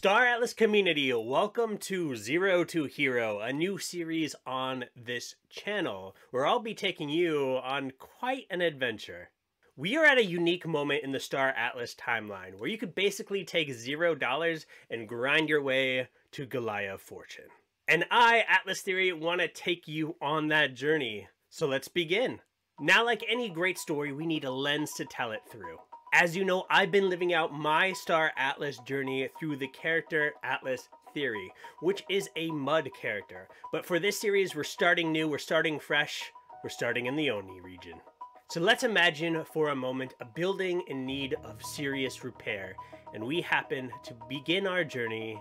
Star Atlas community, welcome to Zero to Hero, a new series on this channel, where I'll be taking you on quite an adventure. We are at a unique moment in the Star Atlas timeline, where you could basically take zero dollars and grind your way to Galia fortune. And I, Atlas Theory, want to take you on that journey. So let's begin. Now, like any great story, we need a lens to tell it through. As you know, I've been living out my Star Atlas journey through the character Atlas Theory, which is a mud character. But for this series, we're starting new, we're starting fresh, we're starting in the Oni region. So let's imagine for a moment a building in need of serious repair, and we happen to begin our journey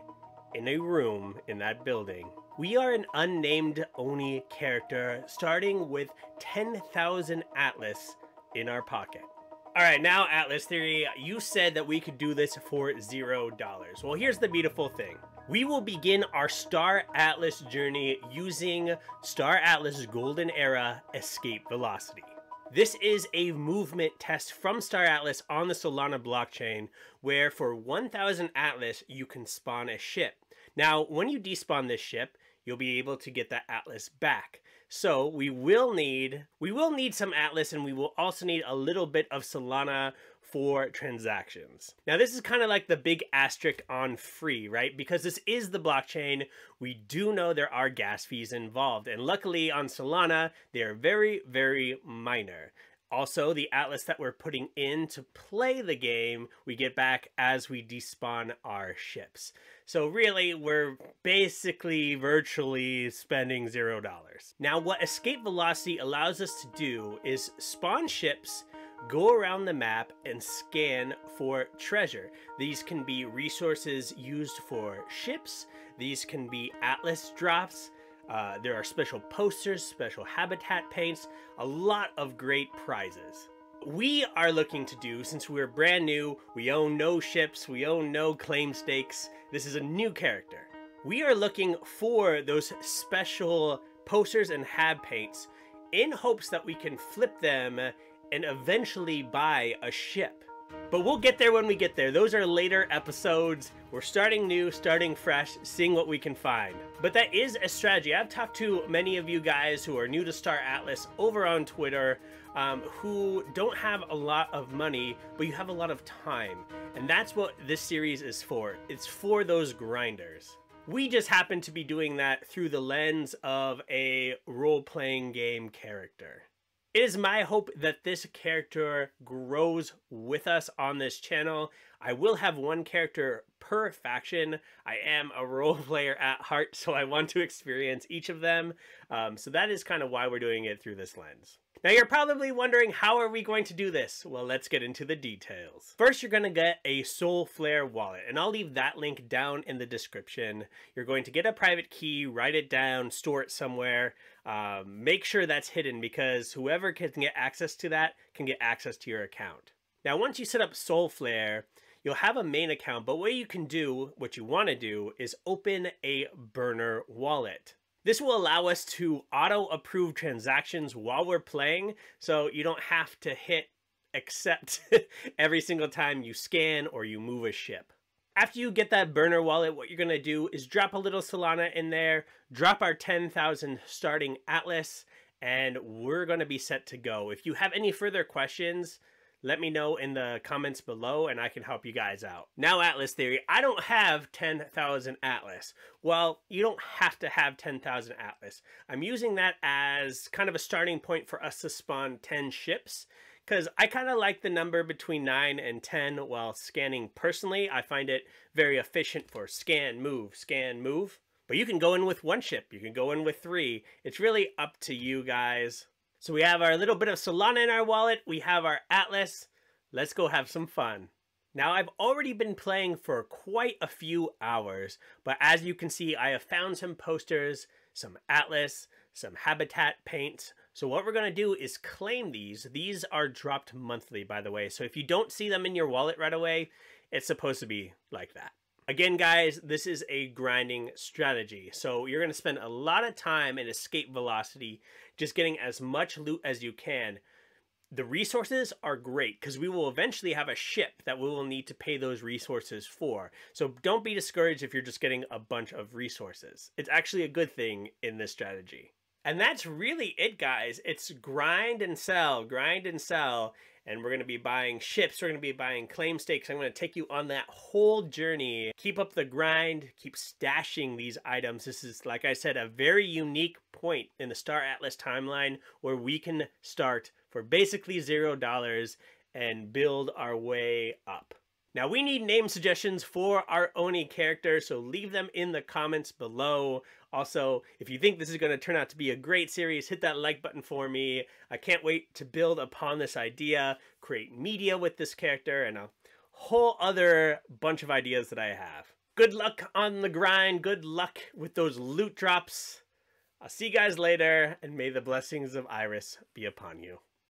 in a room in that building. We are an unnamed Oni character, starting with 10,000 Atlas in our pocket. All right, now Atlas Theory, you said that we could do this for zero dollars. Well, here's the beautiful thing. We will begin our Star Atlas journey using Star Atlas Golden Era Escape Velocity. This is a movement test from Star Atlas on the Solana blockchain, where for 1000 Atlas, you can spawn a ship. Now, when you despawn this ship, you'll be able to get that Atlas back. So we will need we will need some Atlas and we will also need a little bit of Solana for transactions. Now this is kind of like the big asterisk on free, right? Because this is the blockchain, we do know there are gas fees involved. And luckily on Solana, they're very, very minor. Also, the atlas that we're putting in to play the game, we get back as we despawn our ships. So really, we're basically virtually spending zero dollars. Now, what escape velocity allows us to do is spawn ships go around the map and scan for treasure. These can be resources used for ships, these can be atlas drops, uh, there are special posters, special habitat paints, a lot of great prizes. We are looking to do, since we're brand new, we own no ships, we own no claim stakes, this is a new character. We are looking for those special posters and hab paints in hopes that we can flip them and eventually buy a ship. But we'll get there when we get there. Those are later episodes. We're starting new, starting fresh, seeing what we can find. But that is a strategy. I've talked to many of you guys who are new to Star Atlas over on Twitter um, who don't have a lot of money, but you have a lot of time. And that's what this series is for. It's for those grinders. We just happen to be doing that through the lens of a role-playing game character. It is my hope that this character grows with us on this channel. I will have one character per faction. I am a role player at heart, so I want to experience each of them. Um, so that is kind of why we're doing it through this lens. Now you're probably wondering, how are we going to do this? Well, let's get into the details. First, you're going to get a Solflare wallet, and I'll leave that link down in the description. You're going to get a private key, write it down, store it somewhere. Um, make sure that's hidden because whoever can get access to that can get access to your account. Now, once you set up Solflare, you'll have a main account, but what you can do, what you want to do, is open a burner wallet. This will allow us to auto approve transactions while we're playing, so you don't have to hit accept every single time you scan or you move a ship. After you get that burner wallet, what you're going to do is drop a little Solana in there, drop our 10,000 starting Atlas, and we're going to be set to go. If you have any further questions, let me know in the comments below and I can help you guys out. Now Atlas Theory, I don't have 10,000 Atlas. Well, you don't have to have 10,000 Atlas. I'm using that as kind of a starting point for us to spawn 10 ships because I kind of like the number between 9 and 10 while scanning personally. I find it very efficient for scan, move, scan, move. But you can go in with one ship, you can go in with three. It's really up to you guys. So we have our little bit of Solana in our wallet. We have our Atlas. Let's go have some fun. Now I've already been playing for quite a few hours, but as you can see, I have found some posters, some Atlas, some habitat paints. So what we're gonna do is claim these. These are dropped monthly, by the way. So if you don't see them in your wallet right away, it's supposed to be like that. Again, guys, this is a grinding strategy. So you're going to spend a lot of time in escape velocity, just getting as much loot as you can. The resources are great because we will eventually have a ship that we will need to pay those resources for. So don't be discouraged if you're just getting a bunch of resources. It's actually a good thing in this strategy. And that's really it, guys. It's grind and sell, grind and sell. And we're going to be buying ships. We're going to be buying claim stakes. I'm going to take you on that whole journey. Keep up the grind. Keep stashing these items. This is, like I said, a very unique point in the Star Atlas timeline where we can start for basically zero dollars and build our way up. Now we need name suggestions for our Oni character, so leave them in the comments below. Also, if you think this is going to turn out to be a great series, hit that like button for me. I can't wait to build upon this idea, create media with this character, and a whole other bunch of ideas that I have. Good luck on the grind, good luck with those loot drops. I'll see you guys later, and may the blessings of Iris be upon you.